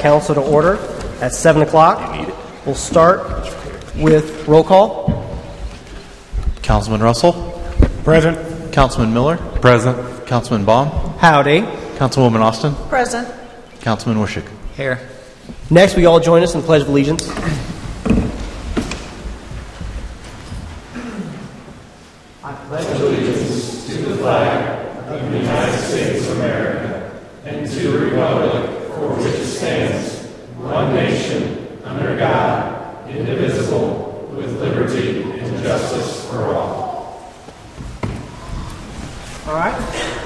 council to order at 7 o'clock. We'll start with roll call. Councilman Russell, Present. Councilman Miller, Present. Councilman Bohm, Howdy. Councilwoman Austin, Present. Councilman Wishick. Here. Next, we all join us in the Pledge of Allegiance. All right.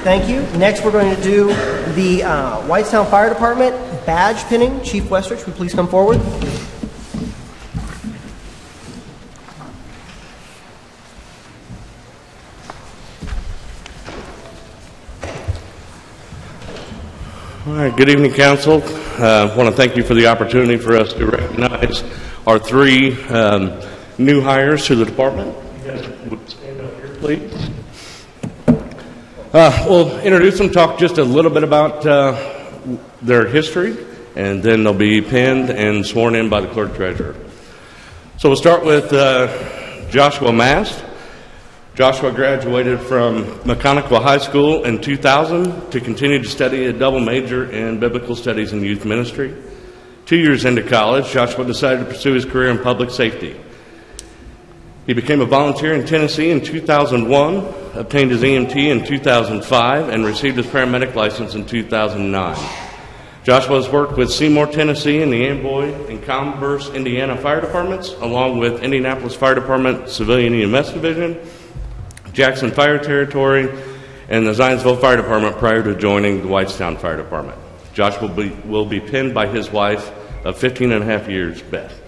Thank you. Next, we're going to do the uh, Whitestown Fire Department badge pinning. Chief Westrich, would please come forward? All right, good evening, council. Uh, I want to thank you for the opportunity for us to recognize our three um, new hires to the department. You guys would stand up here, please. Uh, we'll introduce them, talk just a little bit about uh, their history, and then they'll be pinned and sworn in by the clerk treasurer. So we'll start with uh, Joshua Mast. Joshua graduated from Mechanical High School in 2000 to continue to study a double major in biblical studies and youth ministry. Two years into college, Joshua decided to pursue his career in public safety. He became a volunteer in Tennessee in 2001, obtained his EMT in 2005, and received his paramedic license in 2009. Joshua has worked with Seymour, Tennessee, and the Amboy and Commerce, Indiana fire departments, along with Indianapolis Fire Department Civilian EMS Division, Jackson Fire Territory, and the Zionsville Fire Department prior to joining the Whitestown Fire Department. Josh will be, will be pinned by his wife of 15 and a half years, Beth.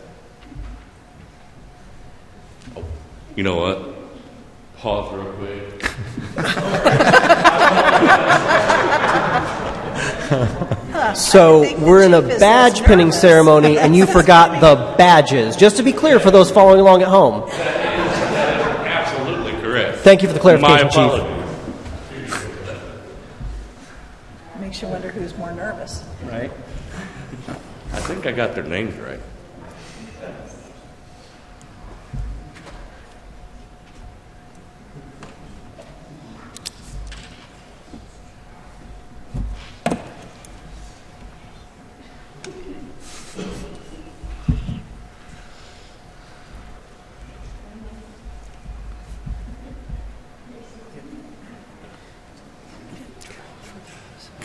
Oh, you know what? Pause real quick. So we're in a badge pinning ceremony, and you forgot the badges. Just to be clear for those following along at home. Absolutely correct. Thank you for the clarification, My Chief. Makes you wonder who's more nervous. Right. I think I got their names right.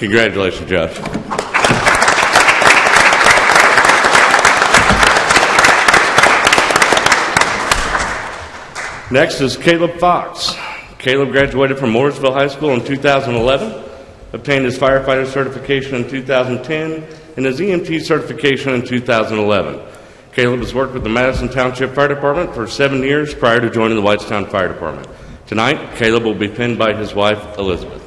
Congratulations, Josh. Next is Caleb Fox. Caleb graduated from Mooresville High School in 2011, obtained his firefighter certification in 2010, and his EMT certification in 2011. Caleb has worked with the Madison Township Fire Department for seven years prior to joining the Whitestown Fire Department. Tonight, Caleb will be pinned by his wife, Elizabeth.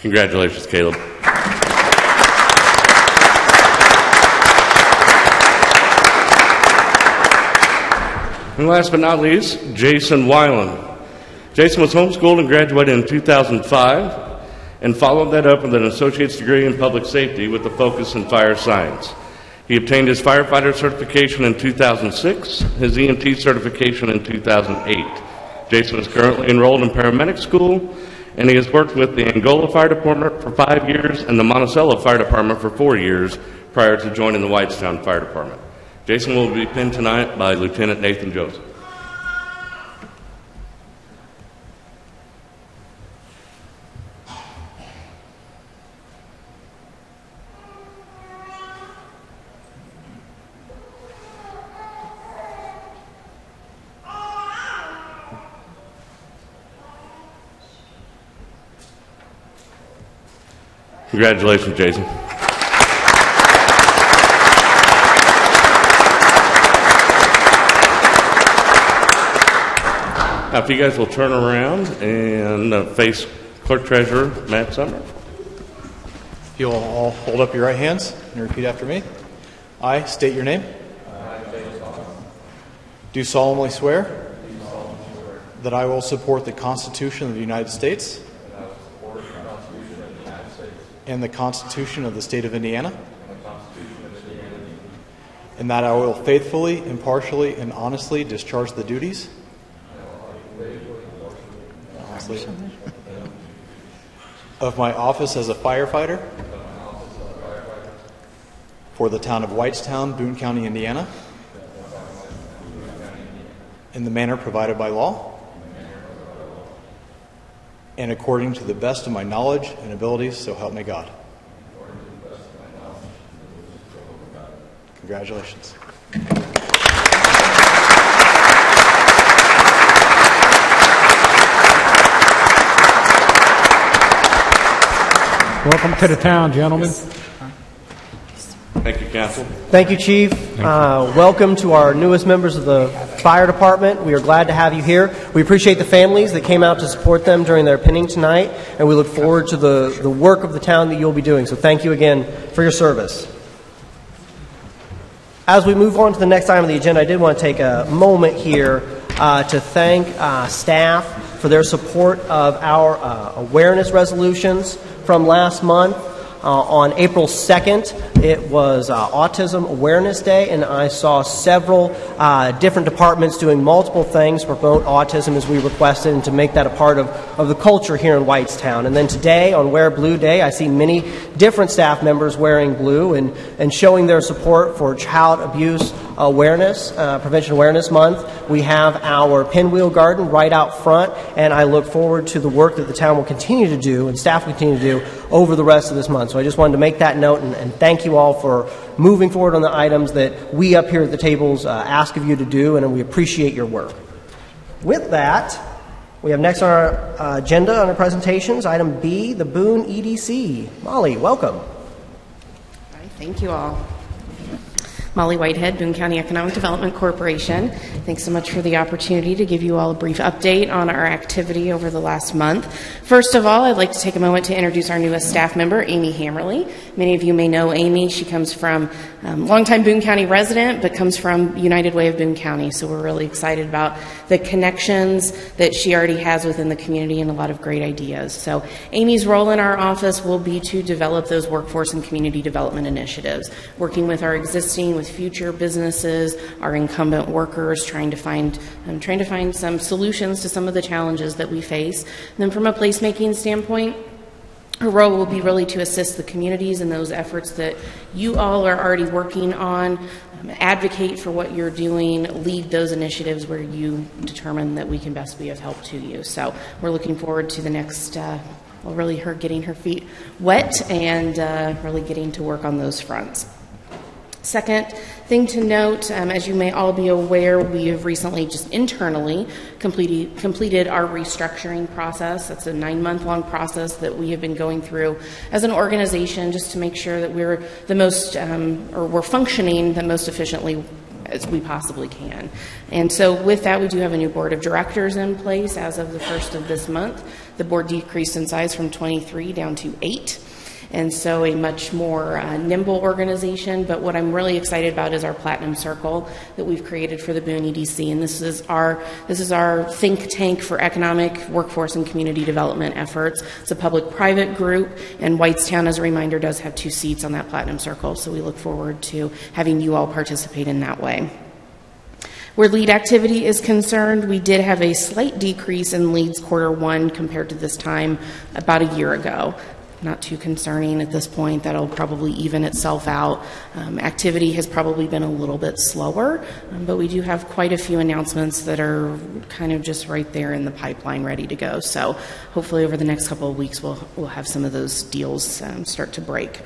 Congratulations, Caleb. And last but not least, Jason Weiland. Jason was homeschooled and graduated in 2005 and followed that up with an associate's degree in public safety with a focus in fire science. He obtained his firefighter certification in 2006, his EMT certification in 2008. Jason is currently enrolled in paramedic school, and he has worked with the Angola Fire Department for five years and the Monticello Fire Department for four years prior to joining the Whitestown Fire Department. Jason will be pinned tonight by Lieutenant Nathan Joseph. Congratulations, Jason. Now, if you guys will turn around and uh, face Clerk Treasurer Matt Sumner. You'll all hold up your right hands and repeat after me. I state your name. Do solemnly swear that I will support the Constitution of the United States and the Constitution of the State of Indiana, and that I will faithfully, impartially, and honestly discharge the duties. Of my office as a firefighter. For the town of Whitestown, Boone County, Indiana, in the manner provided by law, and according to the best of my knowledge and abilities, so help me God. Congratulations. Welcome to the town, gentlemen. Thank you, Council. Thank you, Chief. Uh, welcome to our newest members of the fire department. We are glad to have you here. We appreciate the families that came out to support them during their pinning tonight, and we look forward to the, the work of the town that you'll be doing. So thank you again for your service. As we move on to the next item on the agenda, I did want to take a moment here uh, to thank uh, staff for their support of our uh, awareness resolutions from last month. Uh, on April 2nd, it was uh, Autism Awareness Day, and I saw several uh, different departments doing multiple things to promote autism as we requested and to make that a part of, of the culture here in Whitestown. And then today, on Wear Blue Day, I see many different staff members wearing blue and, and showing their support for child abuse awareness, uh, Prevention Awareness Month. We have our pinwheel garden right out front, and I look forward to the work that the town will continue to do and staff will continue to do over the rest of this month. So I just wanted to make that note and, and thank you all for moving forward on the items that we up here at the tables uh, ask of you to do, and we appreciate your work. With that, we have next on our uh, agenda on our presentations, item B, the Boone EDC. Molly, welcome. All right, Thank you all. Molly Whitehead, Boone County Economic Development Corporation. Thanks so much for the opportunity to give you all a brief update on our activity over the last month. First of all, I'd like to take a moment to introduce our newest staff member, Amy Hammerly. Many of you may know Amy. She comes from um, longtime Boone County resident, but comes from United Way of Boone County. So we're really excited about the connections that she already has within the community and a lot of great ideas. So Amy's role in our office will be to develop those workforce and community development initiatives, working with our existing, with future businesses, our incumbent workers, trying to find um, trying to find some solutions to some of the challenges that we face. And then from a placemaking standpoint, her role will be really to assist the communities in those efforts that you all are already working on, um, advocate for what you're doing, lead those initiatives where you determine that we can best be of help to you. So we're looking forward to the next, uh, well, really her getting her feet wet and uh, really getting to work on those fronts. Second thing to note, um, as you may all be aware, we have recently just internally completed, completed our restructuring process. That's a nine month long process that we have been going through as an organization just to make sure that we're the most, um, or we're functioning the most efficiently as we possibly can. And so, with that, we do have a new board of directors in place as of the first of this month. The board decreased in size from 23 down to 8 and so a much more uh, nimble organization. But what I'm really excited about is our Platinum Circle that we've created for the Boone EDC, and this is our this is our think tank for economic, workforce, and community development efforts. It's a public-private group, and Whitestown, as a reminder, does have two seats on that Platinum Circle. So we look forward to having you all participate in that way. Where lead activity is concerned, we did have a slight decrease in leads quarter one compared to this time about a year ago not too concerning at this point. That'll probably even itself out. Um, activity has probably been a little bit slower, um, but we do have quite a few announcements that are kind of just right there in the pipeline, ready to go. So hopefully, over the next couple of weeks, we'll we'll have some of those deals um, start to break.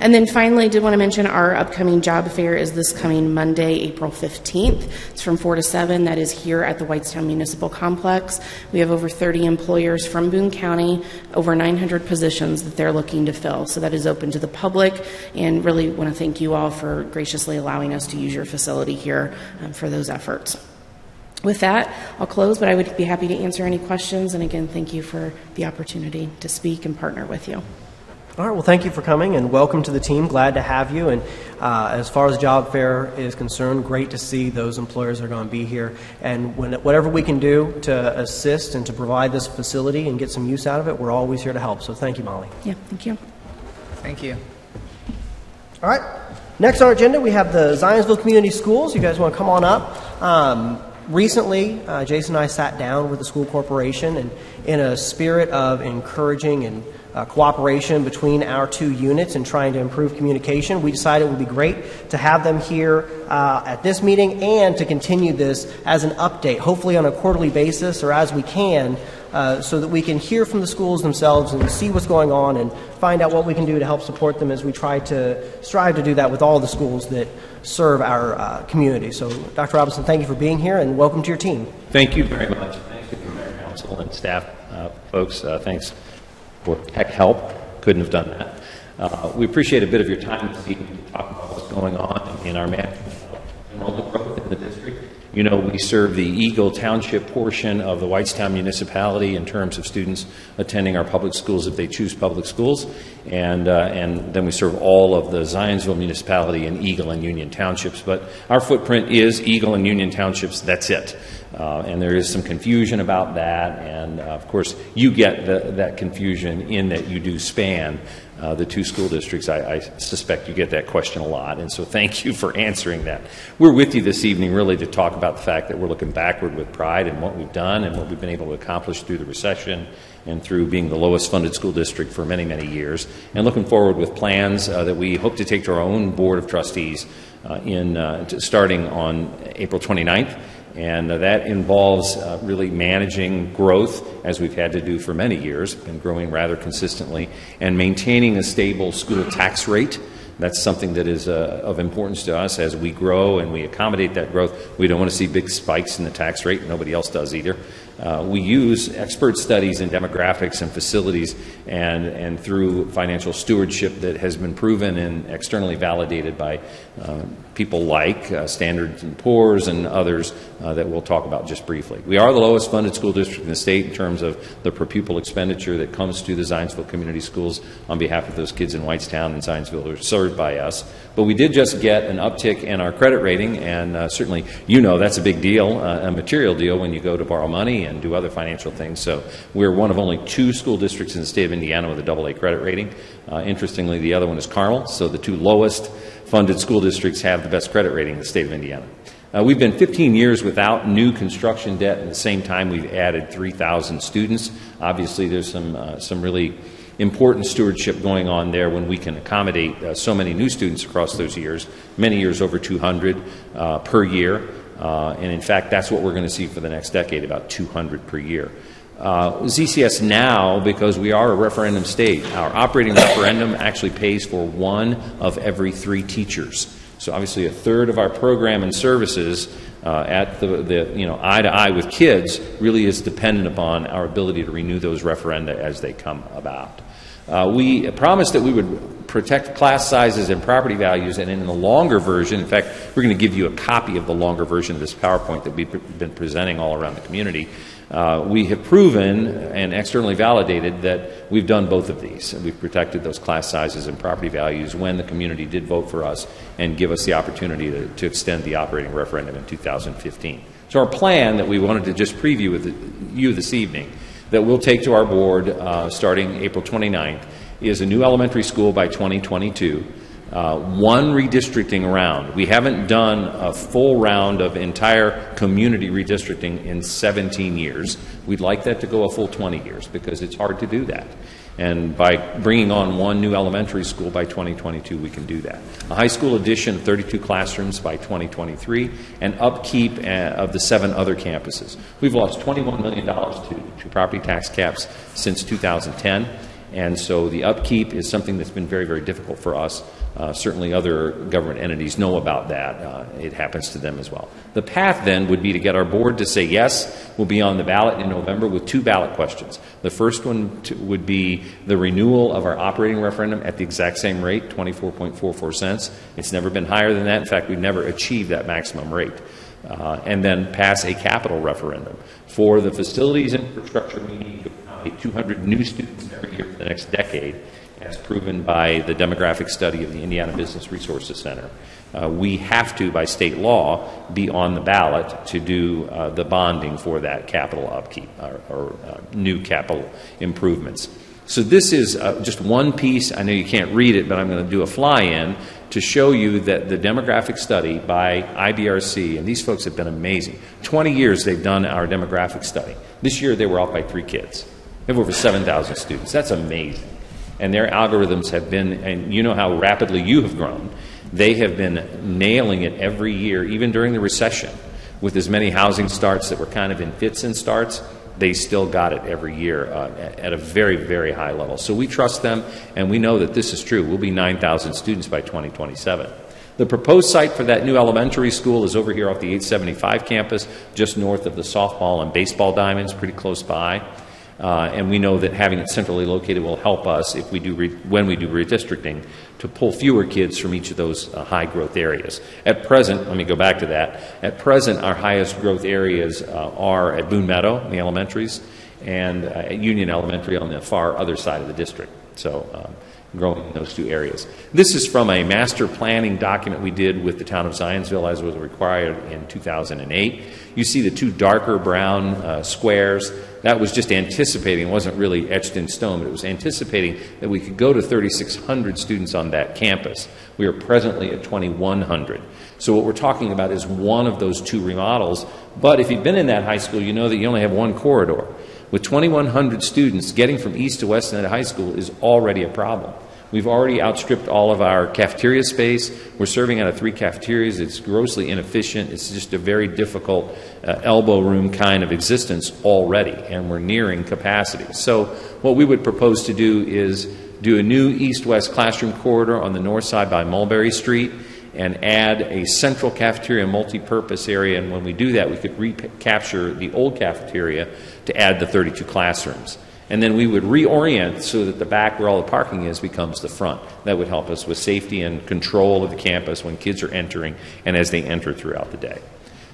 And then finally, I did want to mention our upcoming job fair is this coming Monday, April 15th. It's from 4 to 7. That is here at the Whitestown Municipal Complex. We have over 30 employers from Boone County, over 900 positions that they're looking to fill. So that is open to the public, and really want to thank you all for graciously allowing us to use your facility here um, for those efforts. With that, I'll close, but I would be happy to answer any questions. And again, thank you for the opportunity to speak and partner with you. All right, well, thank you for coming and welcome to the team. Glad to have you. And uh, as far as job fair is concerned, great to see those employers are going to be here. And when, whatever we can do to assist and to provide this facility and get some use out of it, we're always here to help. So thank you, Molly. Yeah, thank you. Thank you. All right. Next on our agenda, we have the Zionsville Community Schools. You guys want to come on up? Um, recently, uh, Jason and I sat down with the school corporation, and in a spirit of encouraging and uh, cooperation between our two units and trying to improve communication, we decided it would be great to have them here uh, at this meeting and to continue this as an update, hopefully on a quarterly basis or as we can, uh, so that we can hear from the schools themselves and see what's going on and find out what we can do to help support them as we try to strive to do that with all the schools that serve our uh, community. So, Dr. Robison, thank you for being here and welcome to your team. Thank you very much. Thank you, Mayor Council and staff uh, folks. Uh, thanks for tech help. Couldn't have done that. Uh, we appreciate a bit of your time this evening to talk about what's going on in our management enrollment district. You know, we serve the Eagle Township portion of the Whitestown municipality in terms of students attending our public schools if they choose public schools. And, uh, and then we serve all of the Zionsville municipality and Eagle and Union Townships. But our footprint is Eagle and Union Townships. That's it. Uh, and there is some confusion about that. And uh, of course, you get the, that confusion in that you do span uh, the two school districts. I, I, suspect you get that question a lot. And so thank you for answering that. We're with you this evening really to talk about the fact that we're looking backward with pride and what we've done and what we've been able to accomplish through the recession and through being the lowest funded school district for many, many years, and looking forward with plans uh, that we hope to take to our own board of trustees uh, in uh, starting on April 29th and uh, that involves uh, really managing growth, as we've had to do for many years, been growing rather consistently, and maintaining a stable school tax rate. That's something that is uh, of importance to us as we grow and we accommodate that growth. We don't want to see big spikes in the tax rate. Nobody else does either. Uh, we use expert studies in demographics and facilities and, and through financial stewardship that has been proven and externally validated by uh, people like uh, Standard & Poor's and others uh, that we'll talk about just briefly. We are the lowest funded school district in the state in terms of the per pupil expenditure that comes to the Zionsville Community Schools on behalf of those kids in Whitestown and Zionsville who are served by us. But we did just get an uptick in our credit rating, and uh, certainly you know that's a big deal, uh, a material deal when you go to borrow money and do other financial things. So we're one of only two school districts in the state of Indiana with a double A credit rating. Uh, interestingly, the other one is Carmel. So the two lowest funded school districts have the best credit rating in the state of Indiana. Uh, we've been 15 years without new construction debt. At the same time, we've added 3,000 students. Obviously, there's some uh, some really important stewardship going on there when we can accommodate uh, so many new students across those years, many years over 200 uh, per year. Uh, and in fact, that's what we're going to see for the next decade, about 200 per year. Uh, ZCS now, because we are a referendum state, our operating referendum actually pays for one of every three teachers. So obviously, a third of our program and services uh, at the, the, you know eye to eye with kids really is dependent upon our ability to renew those referenda as they come about. Uh, we promised that we would protect class sizes and property values, and in the longer version, in fact, we're going to give you a copy of the longer version of this PowerPoint that we've been presenting all around the community. Uh, we have proven and externally validated that we've done both of these. We've protected those class sizes and property values when the community did vote for us and give us the opportunity to, to extend the operating referendum in 2015. So, our plan that we wanted to just preview with you this evening that we'll take to our board uh, starting April 29th is a new elementary school by 2022. Uh, one redistricting round. We haven't done a full round of entire community redistricting in 17 years. We'd like that to go a full 20 years because it's hard to do that. And by bringing on one new elementary school by 2022, we can do that. A high school addition of 32 classrooms by 2023, and upkeep uh, of the seven other campuses. We've lost $21 million to, to property tax caps since 2010. And so the upkeep is something that's been very, very difficult for us Uh, certainly, other government entities know about that. Uh, it happens to them as well. The path then would be to get our board to say yes, we'll be on the ballot in November with two ballot questions. The first one to, would be the renewal of our operating referendum at the exact same rate, 24.44 cents. It's never been higher than that. In fact, we've never achieved that maximum rate. Uh, and then pass a capital referendum for the facilities infrastructure we need to accommodate 200 new students every year for the next decade as proven by the demographic study of the Indiana Business Research Center. Uh, we have to, by state law, be on the ballot to do uh, the bonding for that capital upkeep or, or uh, new capital improvements. So, this is uh, just one piece. I know you can't read it, but I'm going to do a fly in to show you that the demographic study by IBRC, and these folks have been amazing. 20 years they've done our demographic study. This year they were off by three kids. Have over 7,000 students. That's amazing and their algorithms have been, and you know how rapidly you have grown, they have been nailing it every year, even during the recession, with as many housing starts that were kind of in fits and starts. They still got it every year uh, at a very, very high level. So we trust them, and we know that this is true. We'll be 9,000 students by 2027. The proposed site for that new elementary school is over here off the 875 campus, just north of the softball and baseball diamonds, pretty close by. Uh, and we know that having it centrally located will help us if we do re- when we do redistricting to pull fewer kids from each of those uh, high growth areas. At present, let me go back to that. At present, our highest growth areas uh, are at Boone Meadow, the elementaries, and uh, Union Elementary on the far other side of the district. So. Um, growing in those two areas. This is from a master planning document we did with the town of Zionsville as was required in 2008. You see the two darker brown uh, squares that was just anticipating, it wasn't really etched in stone, but it was anticipating that we could go to 3,600 students on that campus. We are presently at 2,100. So, what we're talking about is one of those two remodels. But if you've been in that high school, you know that you only have one corridor. With 2,100 students, getting from east to west in that high school is already a problem. We've already outstripped all of our cafeteria space. We're serving out of three cafeterias. It's grossly inefficient. It's just a very difficult uh, elbow room kind of existence already, and we're nearing capacity. So, what we would propose to do is do a new east west classroom corridor on the north side by Mulberry Street and add a central cafeteria multi purpose area. And when we do that, we could recapture the old cafeteria to add the 32 classrooms and then we would reorient so that the back where all the parking is becomes the front. That would help us with safety and control of the campus when kids are entering and as they enter throughout the day.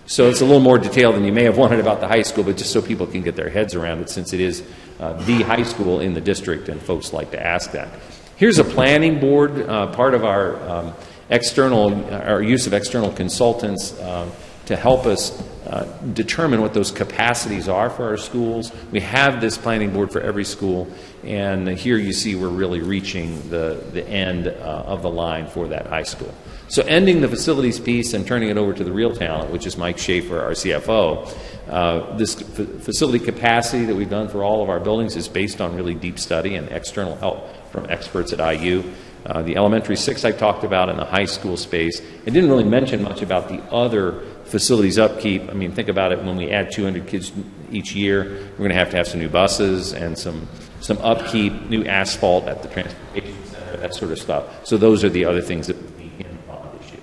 So it's a little more detailed than you may have wanted about the high school, but just so people can get their heads around it, since it is uh, the high school in the district, and folks like to ask that. Here's a planning board, uh, part of our um, external, our use of external consultants. Um, to help us uh, determine what those capacities are for our schools. We have this planning board for every school, and here you see we're really reaching the, the end uh, of the line for that high school. So, ending the facilities piece and turning it over to the real talent, which is Mike Schaefer, our CFO. Uh, this f- facility capacity that we've done for all of our buildings is based on really deep study and external help from experts at IU. Uh, the elementary six I talked about in the high school space. I didn't really mention much about the other facilities upkeep. I mean, think about it when we add 200 kids each year, we're going to have to have some new buses and some, some upkeep, new asphalt at the transportation center, that sort of stuff. So, those are the other things that would be in the bond issue.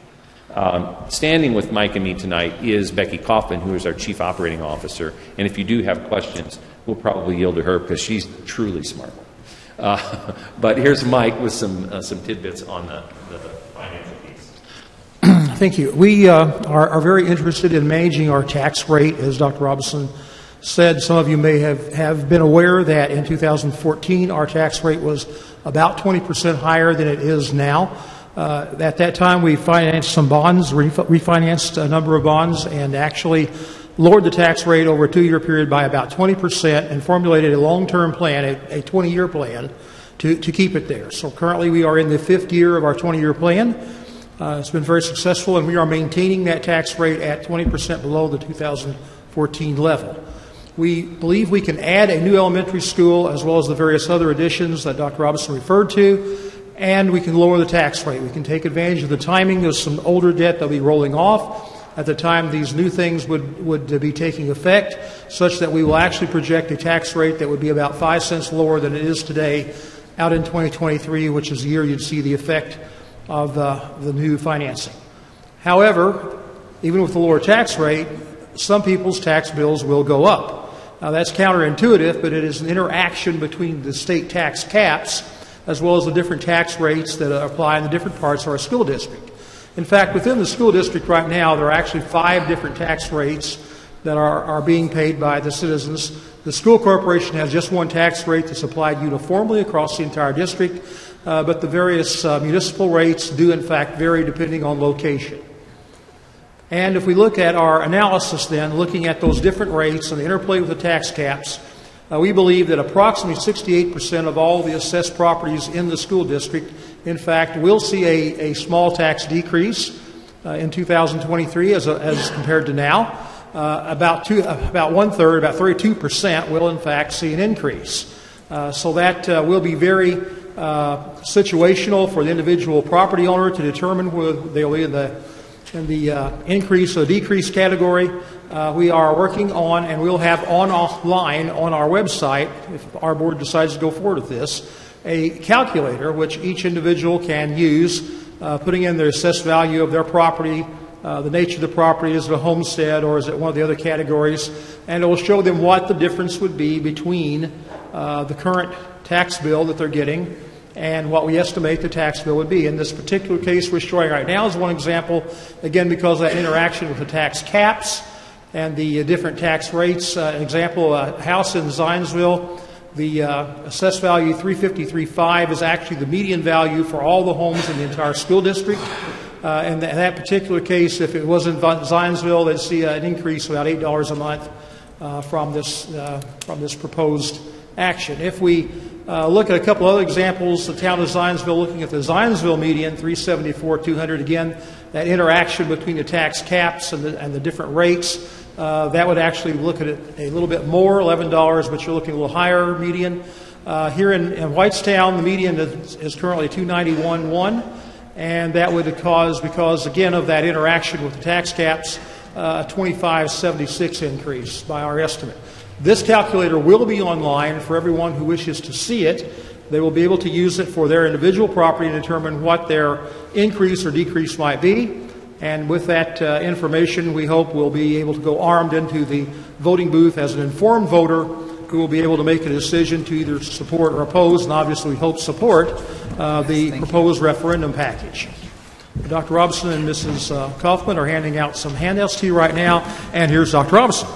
Um, standing with Mike and me tonight is Becky Kaufman, who is our Chief Operating Officer. And if you do have questions, we'll probably yield to her because she's truly smart. Uh, but here's Mike with some, uh, some tidbits on the, the financial piece. Thank you. We uh, are, are, very interested in managing our tax rate, as Dr. Robison said. Some of you may have, have been aware that in 2014 our tax rate was about 20% higher than it is now. Uh, at that time, we financed some bonds, refinanced a number of bonds, and actually lowered the tax rate over a two year period by about 20% and formulated a long term plan, a 20 year plan, to, to keep it there. So currently we are in the fifth year of our 20 year plan. Uh, it's been very successful, and we are maintaining that tax rate at 20% below the 2014 level. We believe we can add a new elementary school as well as the various other additions that Dr. Robison referred to, and we can lower the tax rate. We can take advantage of the timing of some older debt that will be rolling off at the time these new things would, would be taking effect, such that we will actually project a tax rate that would be about 5 cents lower than it is today out in 2023, which is the year you'd see the effect of the, the new financing. However, even with the lower tax rate, some people's tax bills will go up. Now, that's counterintuitive, but it is an interaction between the state tax caps as well as the different tax rates that apply in the different parts of our school district. In fact, within the school district right now, there are actually five different tax rates that are, are being paid by the citizens. The school corporation has just one tax rate that's applied uniformly across the entire district, uh, but the various uh, municipal rates do, in fact, vary depending on location. And if we look at our analysis then, looking at those different rates and the interplay with the tax caps, uh, we believe that approximately 68% of all the assessed properties in the school district, in fact, we'll see a, a small tax decrease uh, in 2023 as, a, as compared to now. Uh, about, two, uh, about one third, about 32%, will in fact see an increase. Uh, so that uh, will be very situational for the individual property owner to determine whether they'll be in the in the uh, increase or decrease category, uh, we are working on and we'll have on offline on our website, if our board decides to go forward with this, a calculator which each individual can use, uh, putting in the assessed value of their property, uh, the nature of the property, is it a homestead or is it one of the other categories, and it will show them what the difference would be between uh, the current tax bill that they're getting and what we estimate the tax bill would be. In this particular case we're showing right now is one example, again, because that interaction with the tax caps and the uh, different tax rates. Uh, an example, a house in Zionsville, the uh, assessed value 353.5 is actually the median value for all the homes in the entire school district. Uh, and in that particular case, if it was in Zionsville, they'd see an increase of about $8 a month uh, from, this, uh, from this proposed action. If we uh, look at a couple other examples. The town of Zionsville, looking at the Zionsville median, 374, 200. Again, that interaction between the tax caps and the, and the different rates. Uh, that would actually look at it a little bit more, $11, but you're looking a little higher median. Uh, here in, in, Whitestown, the median is, is currently 291.1, and that would cause, because again of that interaction with the tax caps, uh, a 2576 increase by our estimate. This calculator will be online for everyone who wishes to see it. They will be able to use it for their individual property and determine what their increase or decrease might be. And with that uh, information, we hope we'll be able to go armed into the voting booth as an informed voter who will be able to make a decision to either support or oppose, and obviously we hope support uh, the proposed referendum package. Dr. Robison and Mrs. Uh, Kaufman are handing out some handouts to you right now, and here's Dr. Robison.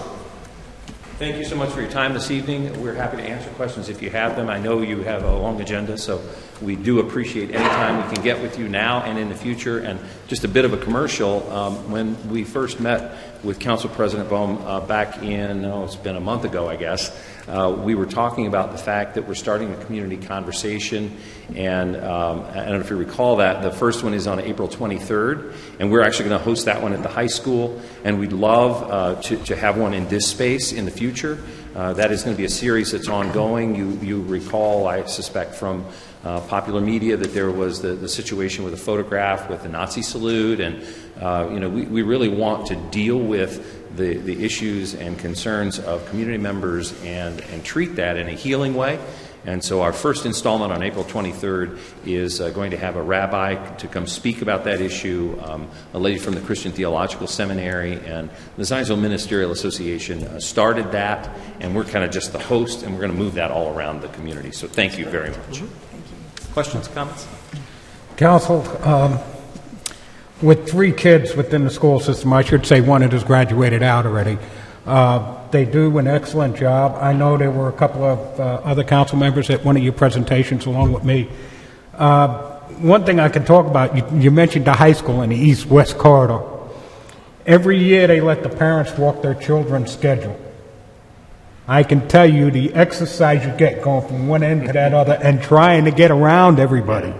Thank you so much for your time this evening. We're happy to answer questions if you have them. I know you have a long agenda, so we do appreciate any time we can get with you now and in the future. And just a bit of a commercial. Um, when we first met with Council President Bohm uh, back in, oh, it's been a month ago, I guess, uh, we were talking about the fact that we're starting a community conversation. And um, I don't know if you recall that. The first one is on April 23rd, and we're actually going to host that one at the high school. And we'd love uh, to, to have one in this space in the future. Uh, that is going to be a series that's ongoing. You, you recall, I suspect, from uh, popular media that there was the, the situation with a photograph with the Nazi salute. And, uh, you know, we, we really want to deal with the, the issues and concerns of community members and, and treat that in a healing way. And so our first installment on April 23rd is uh, going to have a rabbi to come speak about that issue, um, a lady from the Christian Theological Seminary, and the Zionsville Ministerial Association uh, started that, and we're kind of just the host, and we're going to move that all around the community. So thank you very much. Mm-hmm. Questions, comments? Council, um, with three kids within the school system, I should say one that has graduated out already. Uh, they do an excellent job. I know there were a couple of uh, other council members at one of your presentations along with me. Uh, one thing I can talk about, you, you mentioned the high school in the east west corridor. Every year they let the parents walk their children's schedule. I can tell you the exercise you get going from one end to that other and trying to get around everybody.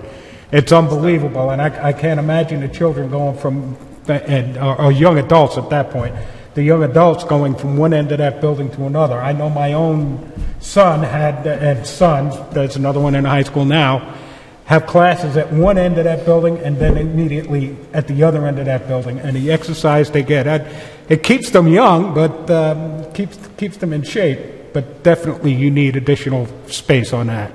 It's unbelievable, and I, I can't imagine the children going from, and, or, or young adults at that point, the young adults going from one end of that building to another. I know my own son had, and sons, there's another one in high school now, have classes at one end of that building and then immediately at the other end of that building. And the exercise they get, it keeps them young, but um, keeps, keeps them in shape. But definitely you need additional space on that.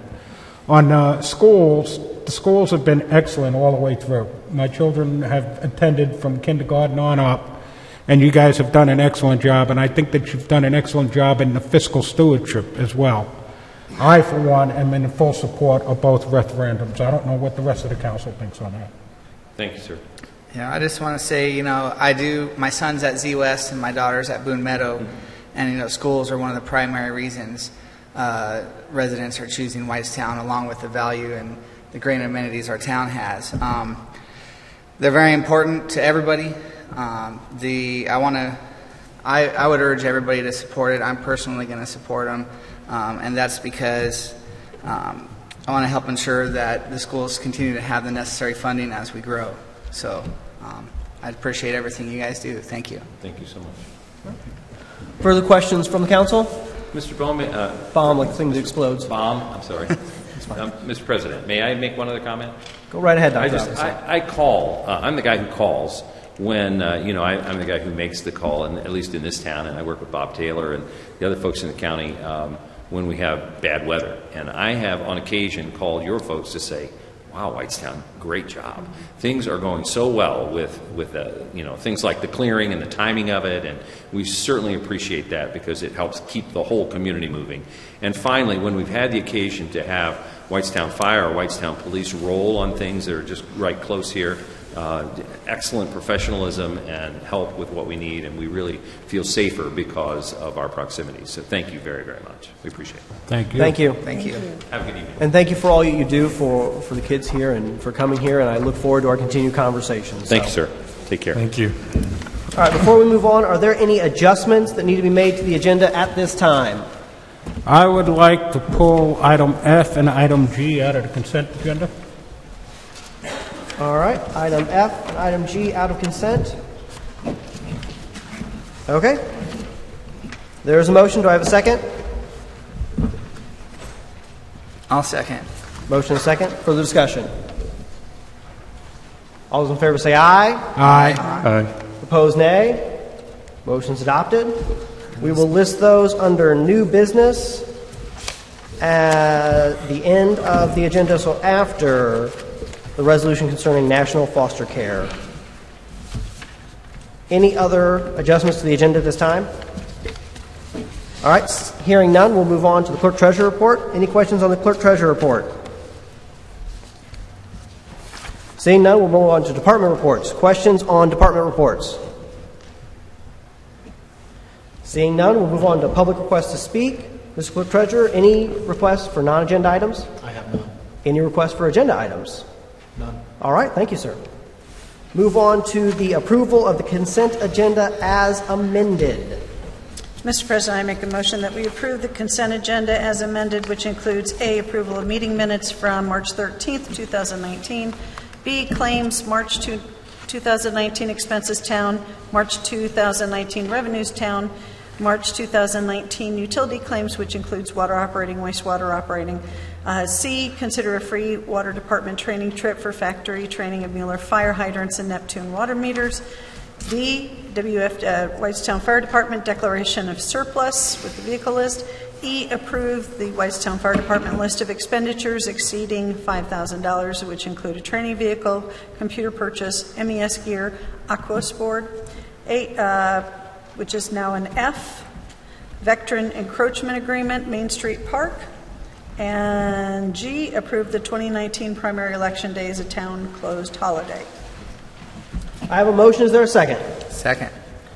On uh, schools, the schools have been excellent all the way through. My children have attended from kindergarten on up, and you guys have done an excellent job, and I think that you've done an excellent job in the fiscal stewardship as well. I, for one, am in full support of both referendums. I don't know what the rest of the council thinks on that. Thank you, sir. Yeah, I just want to say, you know, I do. My son's at Z West and my daughter's at Boone Meadow, and you know, schools are one of the primary reasons uh, residents are choosing Whitestown, along with the value and the great amenities our town has. Um, they're very important to everybody. Um, the I want to, I, I would urge everybody to support it. I'm personally going to support them, um, and that's because um, I want to help ensure that the schools continue to have the necessary funding as we grow. So um, I appreciate everything you guys do. Thank you. Thank you so much. Further questions from the council? Mr. Bowman, uh, Bomb like things explodes. Bohm, I'm sorry. Um, Mr. President, may I make one other comment? Go right ahead, Dr. I just, Robison. I, I call, uh, I'm the guy who calls when, uh, you know, I, I'm the guy who makes the call, and at least in this town, and I work with Bob Taylor and the other folks in the county um, when we have bad weather. And I have, on occasion, called your folks to say, wow, Whitestown, great job. Things are going so well with, with uh, you know, things like the clearing and the timing of it, and we certainly appreciate that because it helps keep the whole community moving. And finally, when we've had the occasion to have Whitestown Fire or Whitestown Police roll on things that are just right close here, uh, excellent professionalism and help with what we need, and we really feel safer because of our proximity. So thank you very, very much. We appreciate it. Thank you. Thank you. Thank you. Have a good evening. And thank you for all you do for, for the kids here and for coming here, and I look forward to our continued conversations. Thank you, sir. Take care. Thank you. All right, before we move on, are there any adjustments that need to be made to the agenda at this time? I would like to pull item F and item G out of the consent agenda. All right, item F and item G out of consent. Okay. There's a motion. Do I have a second? I'll second. Motion and a second. Further discussion. All those in favor say aye. Aye. Aye. Opposed, nay. Motion's adopted. We will list those under new business at the end of the agenda, so after the resolution concerning national foster care. Any other adjustments to the agenda this time? All right, hearing none, we'll move on to the clerk treasurer report. Any questions on the clerk treasurer report? Seeing none, we'll move on to department reports. Questions on department reports? Seeing none, we'll move on to public requests to speak. Mr. Clerk Treasurer, any requests for non-agenda items? I have none. Any requests for agenda items? None. All right, thank you, sir. Move on to the approval of the consent agenda as amended. Mr. President, I make a motion that we approve the consent agenda as amended, which includes A, approval of meeting minutes from March 13th, 2019, B, claims March 2 2019 expenses town, March 2019 revenues town, March 2019 utility claims, which includes water operating, wastewater operating. Uh, C, consider a free water department training trip for factory training of Mueller fire hydrants and Neptune water meters. D, WF, uh, Whitestown Fire Department declaration of surplus with the vehicle list. E, approve the Whitestown Fire Department list of expenditures exceeding $5,000, which include a training vehicle, computer purchase, MES gear, Aquos board. Uh, which is now an F, Vectren encroachment agreement, Main Street Park. And G, approve the 2019 primary election day as a town closed holiday. I have a motion. Is there a second? Second.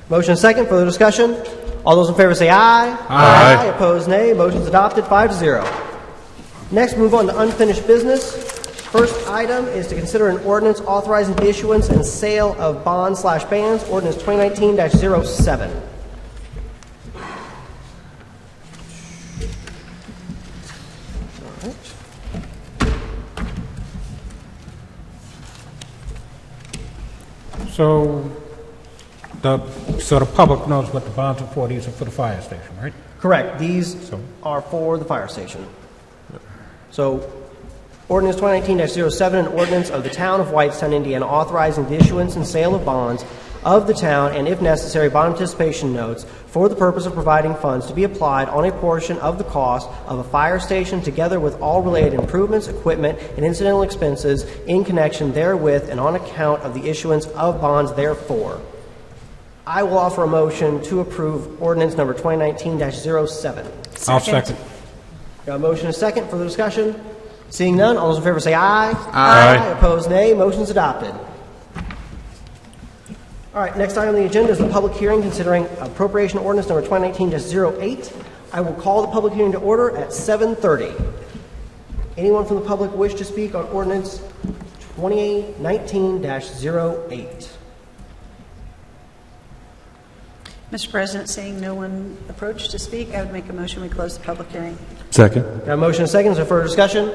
Motion and second. Further discussion? All those in favor say aye. Aye. Opposed, nay. Motion's adopted, five to zero. Next, move on to unfinished business. First item is to consider an ordinance authorizing the issuance and sale of bonds slash BANs, ordinance 2019-07. So the, so the public knows what the bonds are for. These are for the fire station, right? Correct. These So- are for the fire station. So, ordinance 2019-07, an ordinance of the town of Whitestown, Indiana, authorizing the issuance and sale of bonds of the town and, if necessary, bond anticipation notes for the purpose of providing funds to be applied on a portion of the cost of a fire station together with all related improvements, equipment, and incidental expenses in connection therewith and on account of the issuance of bonds therefore. I will offer a motion to approve ordinance number 2019-07. I'll second. Got a motion and a second. for the discussion? Seeing none, all those in favor say aye. Aye. Opposed, nay. Motion's adopted. All right, next item on the agenda is the public hearing considering appropriation ordinance number 2019-08. I will call the public hearing to order at 7:30. Anyone from the public wish to speak on ordinance 2019-08? Mr. President, seeing no one approach to speak, I would make a motion we close the public hearing. Second. Got a motion and a second. Is there further discussion?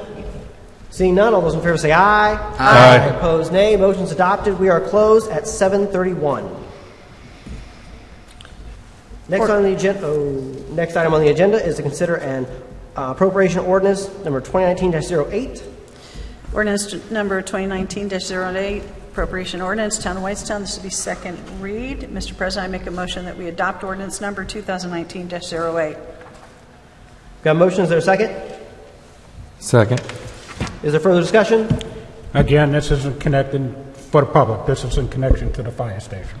Seeing none, all those in favor say aye. Aye. Opposed, nay. Motion's adopted. We are closed at 7:31. Next on the agenda, oh, next item on the agenda is to consider an uh, appropriation ordinance number 2019-08. Ordinance number 2019-08, appropriation ordinance, Town of Whitestown, this will be second read. Mr. President, I make a motion that we adopt ordinance number 2019-08. Got a motion? Is there a second? Second. Is there further discussion? Again, this isn't connected for the public. This is in connection to the fire station.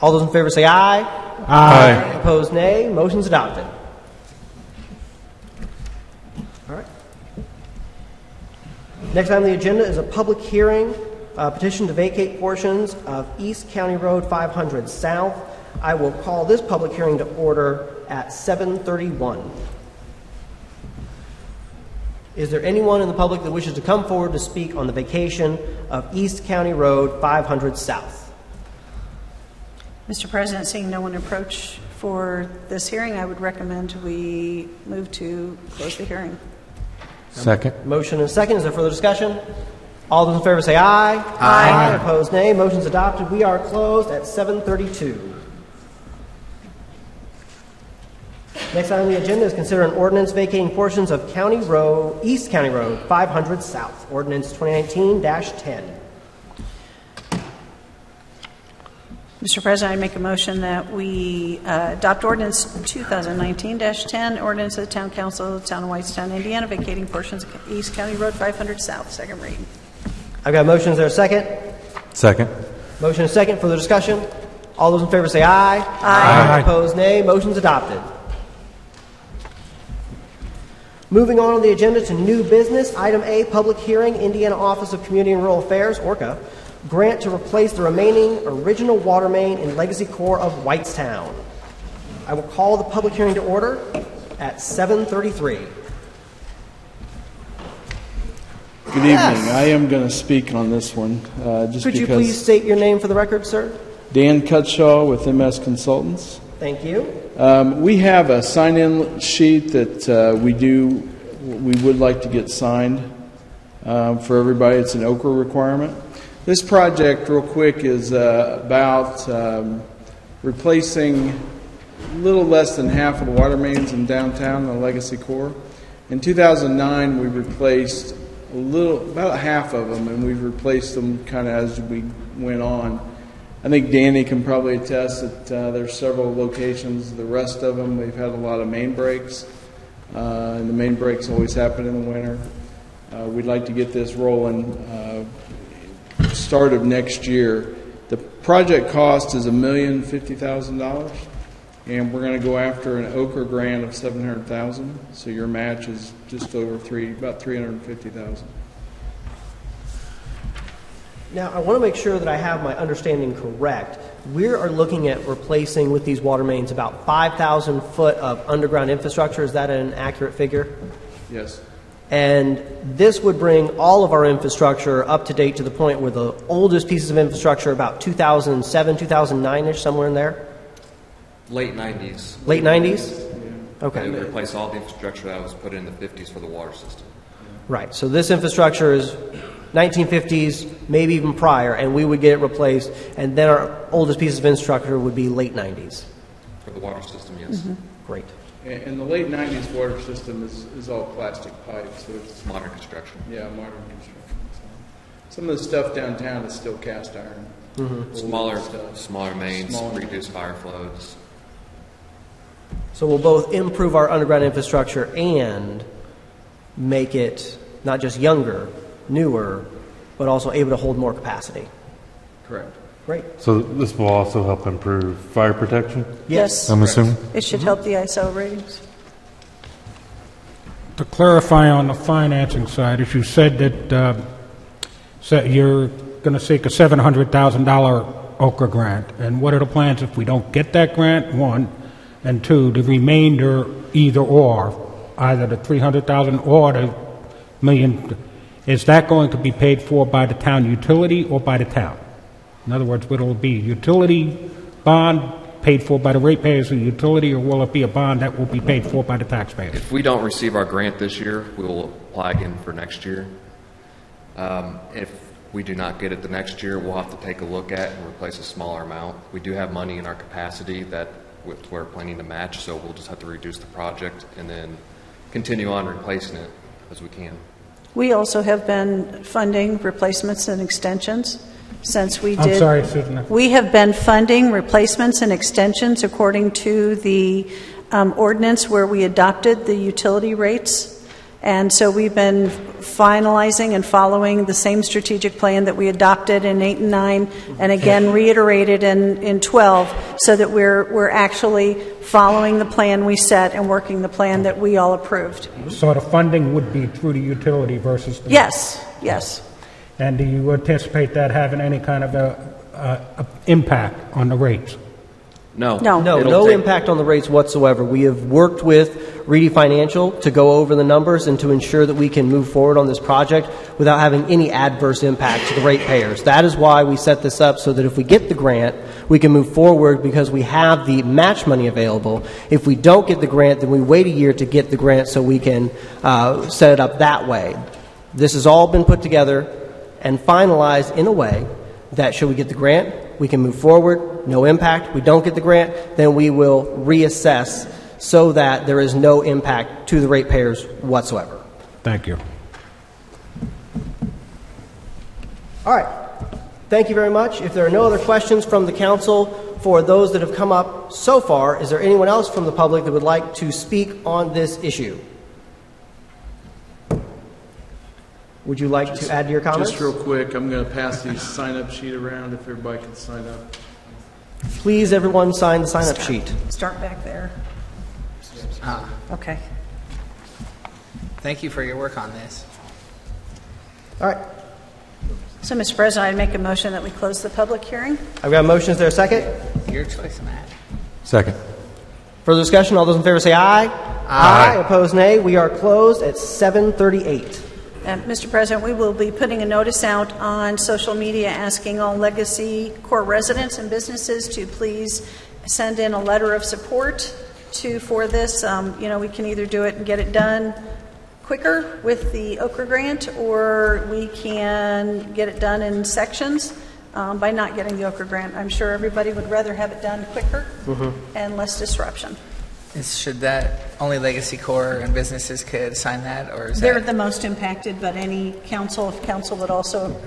All those in favor say aye. Aye. Opposed, nay. Motion's adopted. All right. Next item on the agenda is a public hearing, uh, petition to vacate portions of East County Road 500 South. I will call this public hearing to order at 7:31. Is there anyone in the public that wishes to come forward to speak on the vacation of East County Road 500 South? Mr. President, seeing no one approach for this hearing, I would recommend we move to close the hearing. Second. Motion and second. Is there further discussion? All those in favor say aye. Aye. Opposed, nay. Motion's adopted. We are closed at 7:32. Next item on the agenda is consider an ordinance vacating portions of County Road, East County Road 500 South. Ordinance 2019-10. Mr. President, I make a motion that we uh, adopt ordinance 2019-10, ordinance of the Town Council of the Town of Whitestown, Indiana, vacating portions of East County Road 500 South, second reading. I've got motions. Is there a second? Second. Motion and a second. Further discussion? All those in favor say aye. Aye. Opposed, nay. Motion's adopted. Moving on on the agenda to new business. Item A, public hearing, Indiana Office of Community and Rural Affairs, OCRA, grant to replace the remaining original water main in Legacy Core of Whitestown. I will call the public hearing to order at 7:33. Good evening. I am going to speak on this one, uh, just Could you please state your name for the record, sir? Dan Cutshaw with MS Consultants. Thank you. Um, we have a sign-in sheet that uh, we do, we would like to get signed um, for everybody. It's an OCRA requirement. This project, real quick, is uh, about um, replacing a little less than half of the water mains in downtown, the Legacy Core. In 2009, we replaced a little, about half of them, and we've replaced them kind of as we went on. I think Danny can probably attest that uh, there's several locations. The rest of them, we've had a lot of main breaks, uh, and the main breaks always happen in the winter. Uh, we'd like to get this rolling uh, start of next year. The project cost is a million fifty thousand dollars, and we're going to go after an OCRA grant of seven hundred thousand. So your match is just over three, about three hundred fifty thousand. Now, I want to make sure that I have my understanding correct. We are looking at replacing with these water mains about 5,000 foot of underground infrastructure. Is that an accurate figure? Yes. And this would bring all of our infrastructure up to date to the point where the oldest pieces of infrastructure, about 2007, 2009 ish, somewhere in there? Late 90s. Late 90s? They Okay. would replace all the infrastructure that was put in the 50s for the water system. Right. So this infrastructure is 1950s, maybe even prior, and we would get it replaced, and then our oldest pieces of infrastructure would be late 90s. For the water system, yes. Mm-hmm. Great. And and the late nineties water system is, is all plastic pipes. so it's, Modern construction. yeah, modern construction. so. Some of the stuff downtown is still cast iron. Mm-hmm. Smaller, stuff. smaller mains, Smaller. reduce fire flows. So we'll both improve our underground infrastructure and make it not just younger, newer, but also able to hold more capacity. Correct. Great. So this will also help improve fire protection? Yes. I'm assuming? It should help the ISO ratings. To clarify on the financing side, as you said that uh, so you're going to seek a $700,000 OCRA grant, and what are the plans if we don't get that grant, one, and two, the remainder either or, either the 300,000 or the million, is that going to be paid for by the town utility or by the town? In other words, will it be utility bond paid for by the ratepayers of the utility, or will it be a bond that will be paid for by the taxpayers? If we don't receive our grant this year, we will apply again for next year. Um, If we do not get it the next year, we'll have to take a look at and replace a smaller amount. We do have money in our capacity that we're planning to match, so we'll just have to reduce the project and then continue on replacing it as we can. We also have been funding replacements and extensions since we I'm did. sorry, Susan. We have been funding replacements and extensions according to the um, ordinance where we adopted the utility rates. And so we've been finalizing and following the same strategic plan that we adopted in 8 and 9, and again reiterated in, in 12, so that we're, we're actually following the plan we set and working the plan that we all approved. So the funding would be through the utility versus the... Yes, yes. And do you anticipate that having any kind of a, a, a impact on the rates? No. No. No, It'll no take- impact on the rates whatsoever. We have worked with Reedy Financial to go over the numbers and to ensure that we can move forward on this project without having any adverse impact to the ratepayers. That is why we set this up so that if we get the grant, we can move forward because we have the match money available. If we don't get the grant, then we wait a year to get the grant so we can uh, set it up that way. This has all been put together and finalized in a way that should we get the grant, we can move forward, no impact. We don't get the grant, then we will reassess so that there is no impact to the ratepayers whatsoever. Thank you. All right. Thank you very much. If there are no other questions from the council for those that have come up so far, is there anyone else from the public that would like to speak on this issue? Would you like to add to your comments? Just real quick, I'm going to pass the sign-up sheet around if everybody can sign up. Please, everyone, sign the sign-up sheet. Start back there. Ah, Okay. Thank you for your work on this. All right. So, Mr. President, I make a motion that we close the public hearing. I've got a motion. Is there a second? Your choice, Matt. Second. Further discussion? All those in favor say aye. Aye. Opposed, nay. We are closed at 7:38. And, Mr. President, we will be putting a notice out on social media asking all Legacy Core residents and businesses to please send in a letter of support to, for this. Um, You know, we can either do it and get it done quicker with the OCRA grant, or we can get it done in sections um, by not getting the OCRA grant. I'm sure everybody would rather have it done quicker and less disruption. Is, should that only Legacy Core and businesses could sign that, or is They're that? the most impacted, but any council, if council would also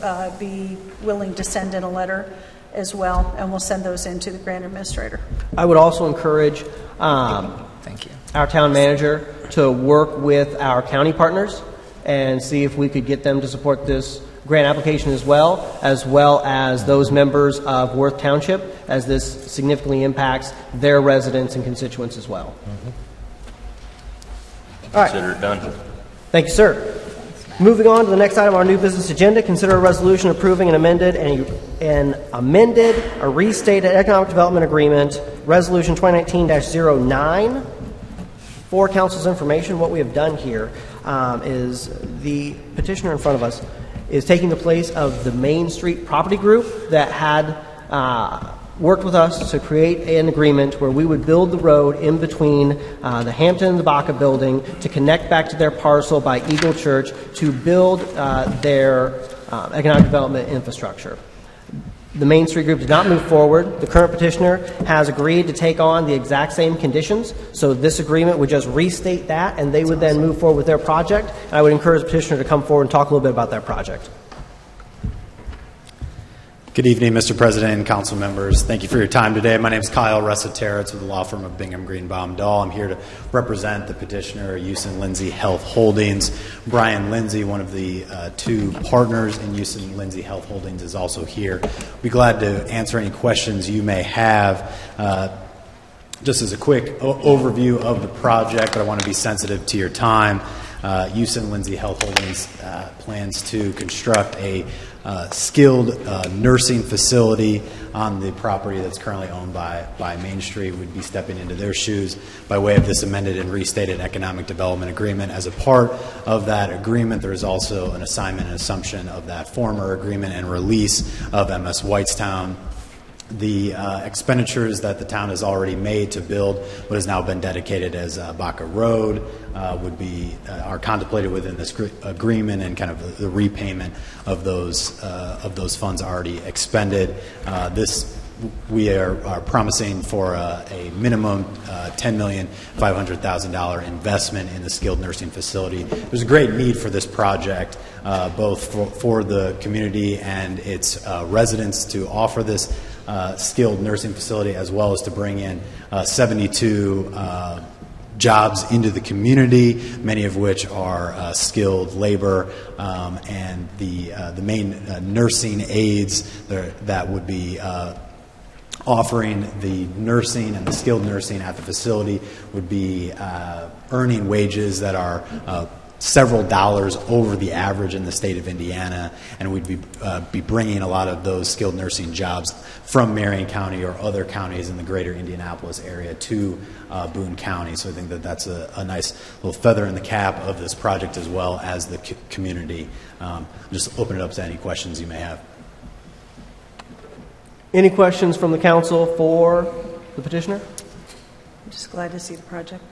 uh, be willing to send in a letter as well, and we'll send those in to the grant administrator. I would also encourage um, Thank you. our town manager to work with our county partners and see if we could get them to support this grant application as well, as well as those members of Worth Township, as this significantly impacts their residents and constituents as well. All right. Consider it done. Thank you, sir. Moving on to the next item on our new business agenda, consider a resolution approving an amended and an amended or restated economic development agreement, Resolution 2019-09. For council's information, what we have done here um, is the petitioner in front of us is taking the place of the Main Street Property Group that had uh, worked with us to create an agreement where we would build the road in between uh, the Hampton and the Baca building to connect back to their parcel by Eagle Church to build uh, their uh, economic development infrastructure. The Main Street Group did not move forward. The current petitioner has agreed to take on the exact same conditions, so this agreement would just restate that, and they would then move forward with their project. And I would encourage the petitioner to come forward and talk a little bit about that project. Good evening, Mr. President and council members. Thank you for your time today. My name is Kyle Resetarits with the law firm of Bingham Greenebaum Doll. I'm here to represent the petitioner, Houston Lindsay Health Holdings. Brian Lindsay, one of the uh, two partners in Houston Lindsay Health Holdings, is also here. Be glad to answer any questions you may have. Uh, just as a quick o- overview of the project, but I want to be sensitive to your time. Uh, Houston Lindsay Health Holdings uh, plans to construct a uh, skilled uh, nursing facility on the property that's currently owned by, by Main Street. We'd be stepping into their shoes by way of this amended and restated economic development agreement. As a part of that agreement, there is also an assignment and assumption of that former agreement and release of MS Whitestown the uh, expenditures that the town has already made to build what has now been dedicated as uh, Baca Road uh, would be uh, are contemplated within this gr- agreement, and kind of the, repayment of those uh, of those funds already expended. Uh, this we are, are promising for a, a minimum uh, $10 million, investment in the skilled nursing facility. There's a great need for this project, uh, both for, for the community and its uh, residents to offer this skilled nursing facility, as well as to bring in uh, 72 uh, jobs into the community, many of which are uh, skilled labor, um, and the uh, the main uh, nursing aides that, that would be. Uh, offering the nursing and the skilled nursing at the facility would be uh, earning wages that are uh, several dollars over the average in the state of Indiana, and we'd be, uh, be bringing a lot of those skilled nursing jobs from Marion County or other counties in the greater Indianapolis area to uh, Boone County. So I think that that's a, a nice little feather in the cap of this project as well as the co- community. Um, just open it up to any questions you may have. Any questions from the council for the petitioner? I'm just glad to see the project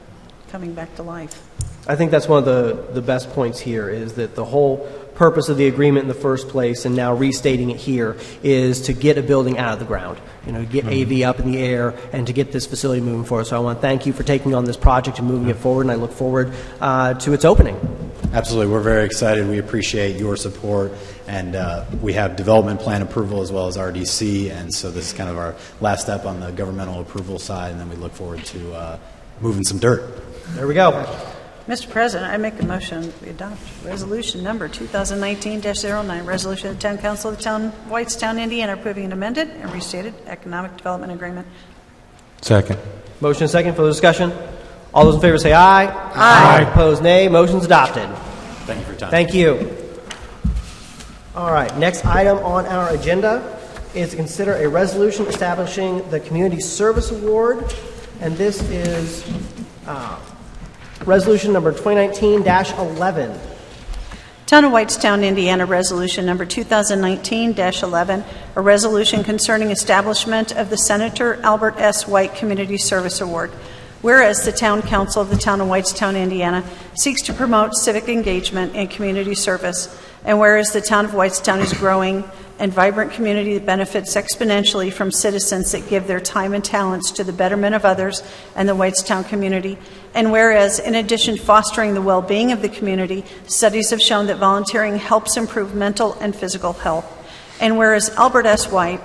coming back to life. I think that's one of the, the best points here is that the whole purpose of the agreement in the first place and now restating it here is to get a building out of the ground, you know, get AV up in the air and to get this facility moving forward. So I want to thank you for taking on this project and moving it forward, and I look forward uh, to its opening. Absolutely. We're very excited. We appreciate your support. And uh, we have development plan approval as well as RDC. And so this is kind of our last step on the governmental approval side. And then we look forward to uh, moving some dirt. There we go. Mr. President, I make a motion we adopt resolution number 2019-09, resolution of the Town Council of the Town of Whitestown, Indiana, approving an amended and restated economic development agreement. Second. Motion and second for the discussion. All those in favor say aye. Aye. Opposed, nay. Motion's adopted. Thank you for your time. Thank you. All right, next item on our agenda is to consider a resolution establishing the Community Service Award, and this is uh, resolution number 2019-11. Town of Whitestown, Indiana, Resolution Number 2019-11, a resolution concerning establishment of the Senator Albert S. White Community Service Award. Whereas the Town Council of the Town of Whitestown, Indiana, seeks to promote civic engagement and community service, and whereas the Town of Whitestown is growing and vibrant community that benefits exponentially from citizens that give their time and talents to the betterment of others and the Whitestown community. And whereas, in addition to fostering the well being of the community, studies have shown that volunteering helps improve mental and physical health. And whereas Albert S. White,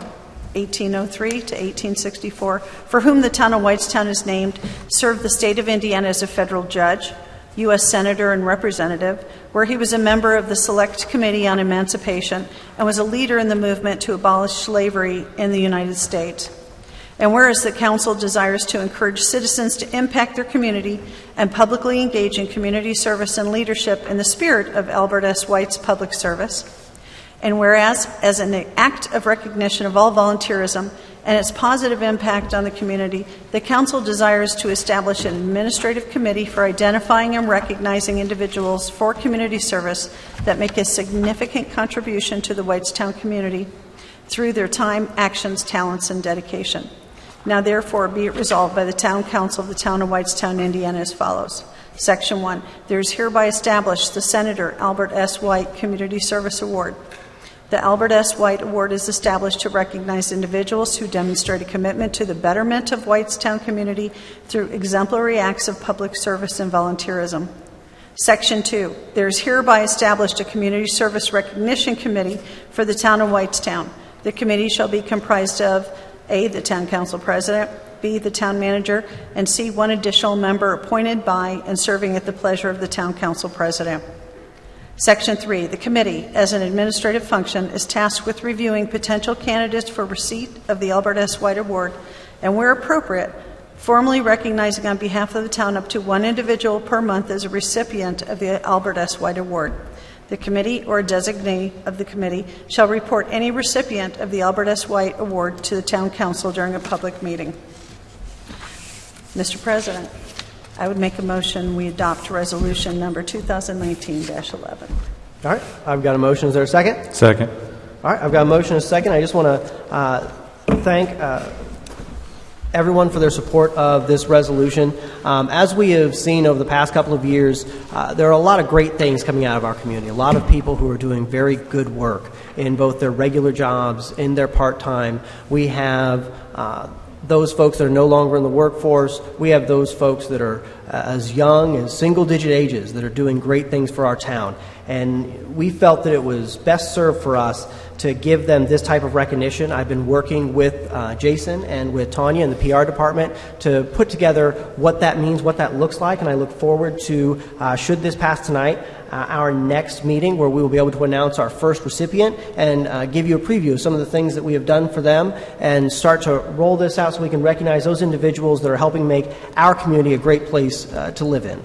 1803 to 1864, for whom the town of Whitestown is named, served the state of Indiana as a federal judge, U.S. Senator and Representative, where he was a member of the Select Committee on Emancipation and was a leader in the movement to abolish slavery in the United States. And whereas the Council desires to encourage citizens to impact their community and publicly engage in community service and leadership in the spirit of Albert S. White's public service, and whereas, as an act of recognition of all volunteerism and its positive impact on the community, the Council desires to establish an administrative committee for identifying and recognizing individuals for community service that make a significant contribution to the Whitestown community through their time, actions, talents, and dedication. Now, therefore, be it resolved by the Town Council of the Town of Whitestown, Indiana, as follows. Section 1. There is hereby established the Senator Albert S. White Community Service Award. The Albert S. White Award is established to recognize individuals who demonstrate a commitment to the betterment of Whitestown community through exemplary acts of public service and volunteerism. Section 2. There is hereby established a Community Service Recognition Committee for the town of Whitestown. The committee shall be comprised of A, the town council president, B, the town manager, and C, one additional member appointed by and serving at the pleasure of the town council president. Section 3, the committee, as an administrative function, is tasked with reviewing potential candidates for receipt of the Albert S. White Award, and where appropriate, formally recognizing on behalf of the town up to one individual per month as a recipient of the Albert S. White Award. The committee or designee of the committee shall report any recipient of the Albert S. White Award to the town council during a public meeting. Mr. President, I would make a motion we adopt resolution number 2019-11. All right, I've got a motion. Is there a second? Second. All right, I've got a motion and a second. I just want to uh, thank uh, everyone for their support of this resolution. Um, as we have seen over the past couple of years, uh, there are a lot of great things coming out of our community. A lot of people who are doing very good work in both their regular jobs, in their part time. We have uh, those folks that are no longer in the workforce. We have those folks that are uh, as young as single digit ages that are doing great things for our town. And we felt that it was best served for us to give them this type of recognition. I've been working with uh, Jason and with Tanya in the PR department to put together what that means, what that looks like, and I look forward to, uh, should this pass tonight, uh, our next meeting where we will be able to announce our first recipient and uh, give you a preview of some of the things that we have done for them and start to roll this out so we can recognize those individuals that are helping make our community a great place uh, to live in.